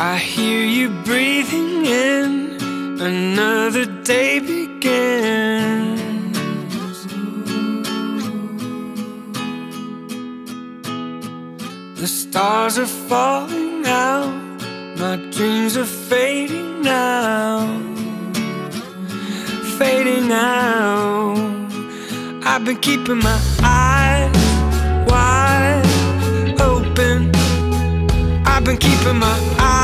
I hear you breathing in, another day begins. The stars are falling out my dreams are fading now, fading out. I've been keeping my eyes wide open. I've been keeping my eyes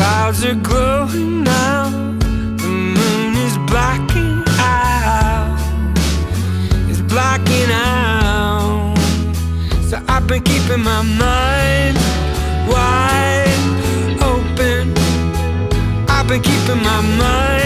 clouds are glowing now. The moon is blacking out. It's blacking out. So I've been keeping my mind wide open. I've been keeping my mind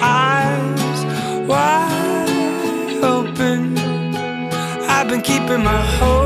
eyes wide open. I've been keeping my hope.